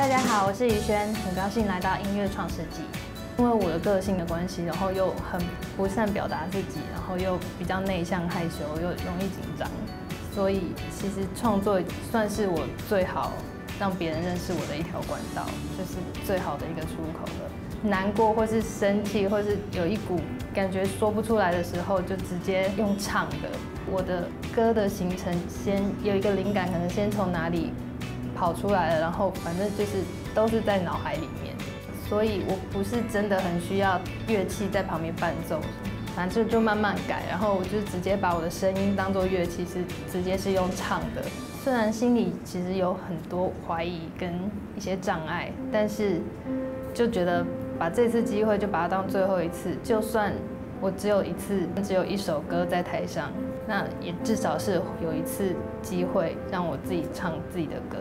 大家好，我是怡轩，很高兴来到音乐创世纪。因为我的个性的关系，然后又很不善表达自己，然后又比较内向害羞，又容易紧张，所以其实创作算是我最好让别人认识我的一条管道，就是最好的一个出口了。难过或是生气，或是有一股感觉说不出来的时候，就直接用唱的。我的歌的形成，先有一个灵感，可能先从哪里跑出来了，然后反正就是都是在脑海里面。所以我不是真的很需要乐器在旁边伴奏，反正就慢慢改，然后我就直接把我的声音当做乐器，是直接是用唱的。虽然心里其实有很多怀疑跟一些障碍，但是就觉得。把这次机会就把它当最后一次，就算我只有一次，只有一首歌在台上，那也至少是有一次机会让我自己唱自己的歌。